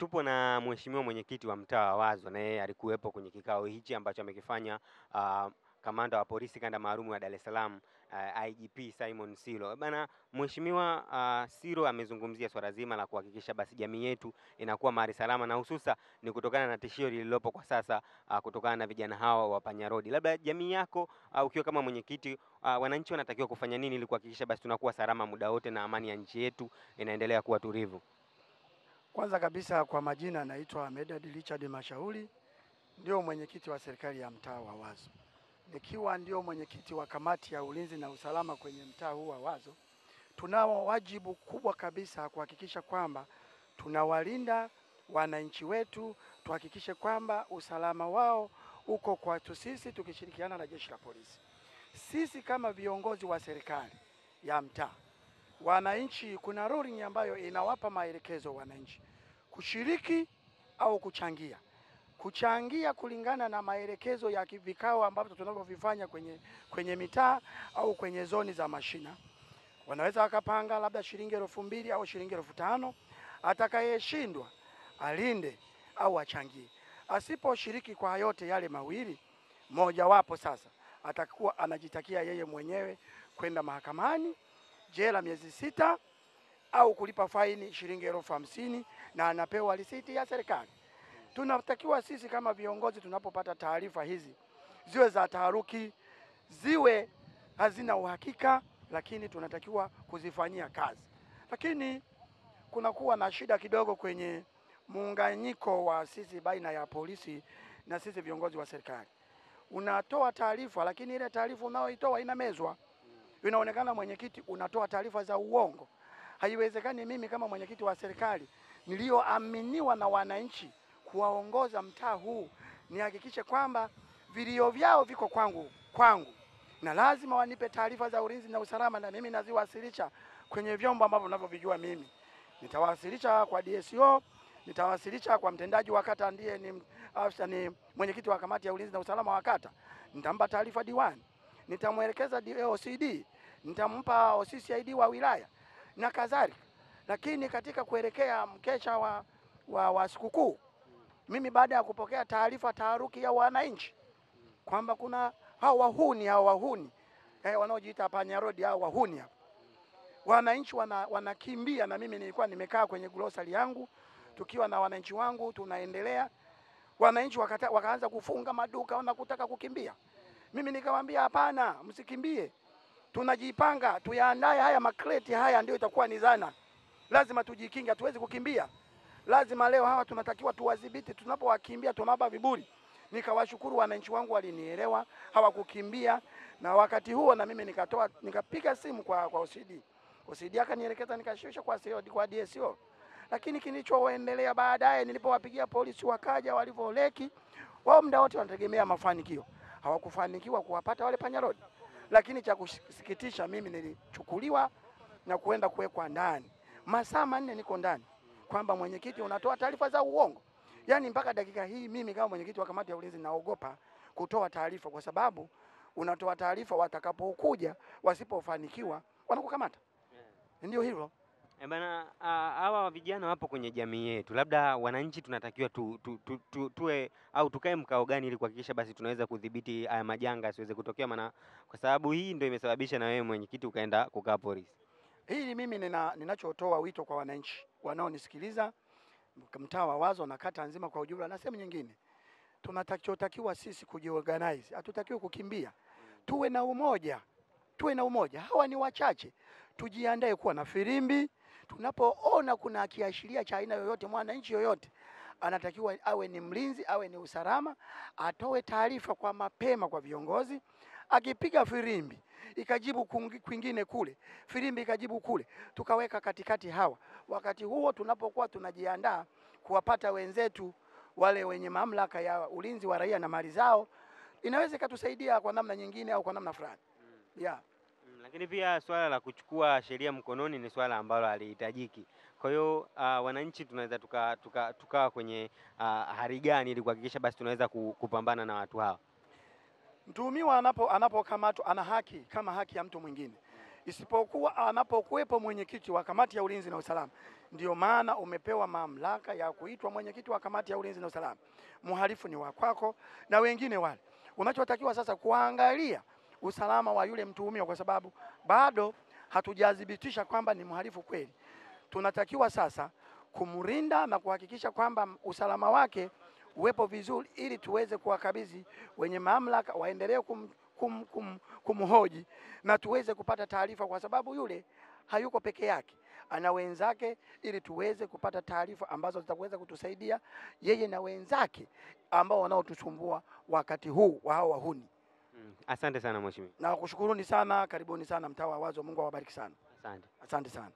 tupo na mheshimiwa mwenyekiti wa mtaa wa Wazo na yeye alikuwepo kwenye kikao hichi ambacho amekifanya uh, kamanda wa polisi kanda maalum ya Dar es Salaam uh, IGP Simon Siro. Bana, mheshimiwa uh, Siro amezungumzia swala zima la kuhakikisha basi jamii yetu inakuwa mahali salama na hususa ni kutokana na tishio lililopo kwa sasa uh, kutokana na vijana hawa wa panyarodi. Labda jamii yako uh, ukiwa kama mwenyekiti uh, wananchi wanatakiwa kufanya nini ili kuhakikisha basi tunakuwa salama muda wote na amani ya nchi yetu inaendelea kuwa tulivu? Kwanza kabisa kwa majina naitwa Medad Richard Mashauri, ndio mwenyekiti wa serikali ya mtaa wa Wazo, nikiwa ndio mwenyekiti wa kamati ya ulinzi na usalama kwenye mtaa huu wa Wazo. Tunao wajibu kubwa kabisa kuhakikisha kwamba tunawalinda wananchi wetu, tuhakikishe kwamba usalama wao uko kwetu sisi, tukishirikiana na jeshi la polisi. Sisi kama viongozi wa serikali ya mtaa wananchi, kuna ruling ambayo inawapa maelekezo wananchi kushiriki au kuchangia. Kuchangia kulingana na maelekezo ya vikao ambavyo tunavyovifanya kwenye, kwenye mitaa au kwenye zoni za mashina, wanaweza wakapanga labda shilingi elfu mbili au shilingi elfu tano Atakayeshindwa alinde au achangie. Asiposhiriki kwa yote yale mawili, mojawapo sasa atakuwa anajitakia yeye mwenyewe kwenda mahakamani jela miezi sita au kulipa faini shilingi elfu hamsini na anapewa risiti ya serikali. Tunatakiwa sisi kama viongozi, tunapopata taarifa hizi, ziwe za taharuki, ziwe hazina uhakika, lakini tunatakiwa kuzifanyia kazi. Lakini kunakuwa na shida kidogo kwenye muunganyiko wa sisi baina ya polisi na sisi viongozi wa serikali. Unatoa taarifa, lakini ile taarifa unayoitoa inamezwa inaonekana mwenyekiti unatoa taarifa za uongo. Haiwezekani mimi kama mwenyekiti wa serikali niliyoaminiwa na wananchi kuwaongoza mtaa huu nihakikishe kwamba vilio vyao viko kwangu kwangu, na lazima wanipe taarifa za ulinzi na usalama, na mimi naziwasilisha kwenye vyombo ambavyo ninavyovijua mimi. Nitawasilisha kwa DSO, nitawasilisha kwa mtendaji wa kata, ndiye ni afisa, ni mwenyekiti wa kamati ya ulinzi na usalama wa kata, nitampa taarifa diwani nitamwelekeza OCD, nitampa OCCID wa wilaya na kadhalika. Lakini katika kuelekea mkesha wa, wa, wa sikukuu, mimi baada ya kupokea taarifa taharuki ya wananchi kwamba kuna hao wahuni hao wahuni eh, wanaojiita panyarodi hao wahuni wananchi wana, wanakimbia na mimi nilikuwa nimekaa kwenye grocery yangu tukiwa na wananchi wangu tunaendelea, wananchi wakaanza kufunga maduka na kutaka kukimbia. Mimi nikamwambia hapana, msikimbie, tunajipanga tuyaandae haya makreti haya, ndio itakuwa ni zana. Lazima tujikinge, hatuwezi kukimbia. Lazima leo hawa tunatakiwa tuwadhibiti, tunapowakimbia tunawapa viburi. Nikawashukuru wananchi wangu, walinielewa, hawakukimbia. Na wakati huo na mimi nikatoa nikapiga simu kwa kwa OCD. OCD akanielekeza nikashusha kwa CEO, kwa DSO. Lakini kilichoendelea baadaye, nilipowapigia polisi wakaja, walivyooleki wao, muda wote wanategemea mafanikio hawakufanikiwa kuwapata wale panyarodi, lakini cha kusikitisha, mimi nilichukuliwa na kuenda kuwekwa ndani masaa manne, niko ndani, kwamba mwenyekiti unatoa taarifa za uongo. Yaani mpaka dakika hii mimi kama mwenyekiti wa kamati ya ulinzi naogopa kutoa taarifa, kwa sababu unatoa taarifa, watakapokuja wasipofanikiwa wanakukamata. Ndio hivyo. E bana, hawa vijana wapo kwenye jamii yetu, labda wananchi tunatakiwa tu, tu, tu, tu, tuwe au tukae mkao gani ili kuhakikisha basi tunaweza kudhibiti haya majanga asiweze kutokea, maana kwa sababu hii ndio imesababisha na wewe mwenyekiti ukaenda kukaa polisi. Hii mimi nina, ninachotoa wito kwa wananchi wanaonisikiliza mtaa wa Wazo na kata nzima kwa ujumla na sehemu nyingine, tunatakiwa sisi kujiorganize, hatutakiwi kukimbia, tuwe na umoja, tuwe na umoja. Hawa ni wachache, tujiandae kuwa na firimbi tunapoona kuna kiashiria cha aina yoyote, mwananchi yoyote anatakiwa awe ni mlinzi, awe ni usalama, atoe taarifa kwa mapema kwa viongozi. Akipiga firimbi ikajibu kwingine kule, firimbi ikajibu kule, tukaweka katikati hawa. Wakati huo tunapokuwa tunajiandaa kuwapata wenzetu wale wenye mamlaka ya ulinzi wa raia na mali zao, inaweza ikatusaidia kwa namna nyingine au kwa namna fulani yeah. Lakini pia swala la kuchukua sheria mkononi ni swala ambalo halihitajiki. Kwa hiyo uh, wananchi tunaweza tukawa tuka, tuka kwenye uh, hali gani ili kuhakikisha basi tunaweza kupambana na watu hawa? Mtuhumiwa anapo anapokamatwa ana haki kama haki ya mtu mwingine. isipokuwa anapokuwepo mwenyekiti wa kamati ya ulinzi na usalama. Ndio maana umepewa mamlaka ya kuitwa mwenyekiti wa kamati ya ulinzi na usalama. Mhalifu ni wa kwako na wengine wale. Unachotakiwa sasa kuangalia usalama wa yule mtuhumiwa, kwa sababu bado hatujathibitisha kwamba ni mhalifu kweli. Tunatakiwa sasa kumrinda na kuhakikisha kwamba usalama wake uwepo vizuri, ili tuweze kuwakabidhi wenye mamlaka waendelee kum, kum, kum, kumhoji na tuweze kupata taarifa, kwa sababu yule hayuko peke yake, ana wenzake, ili tuweze kupata taarifa ambazo zitaweza kutusaidia yeye na wenzake ambao wanaotusumbua wakati huu wa hao wahuni. Mm. Asante sana mheshimiwa. Na kushukuruni sana, karibuni sana mtaa wa Wazo. Mungu awabariki sana, Asante. asante sana.